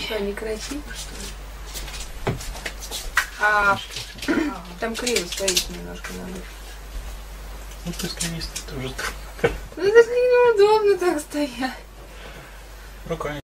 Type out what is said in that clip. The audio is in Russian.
Что, не красиво, что ли? А, а там криво стоит немножко надо. Ну, ты скривись, ты уже Ну это же неудобно так стоять. руками.